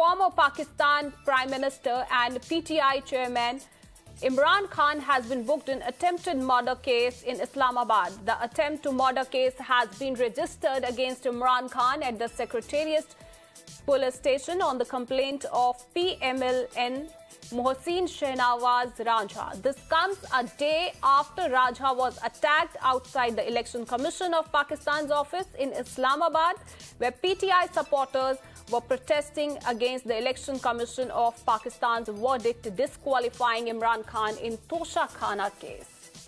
former Pakistan Prime Minister and PTI chairman Imran Khan has been booked in attempted murder case in Islamabad. The attempt to murder case has been registered against Imran Khan at the Secretariat police station on the complaint of PMLN Mohsin Shahnawaz Ranjha. This comes a day after Ranjha was attacked outside the Election Commission of Pakistan's office in Islamabad, where PTI supporters were protesting against the Election Commission of Pakistan's verdict disqualifying Imran Khan in Tosha Khana case.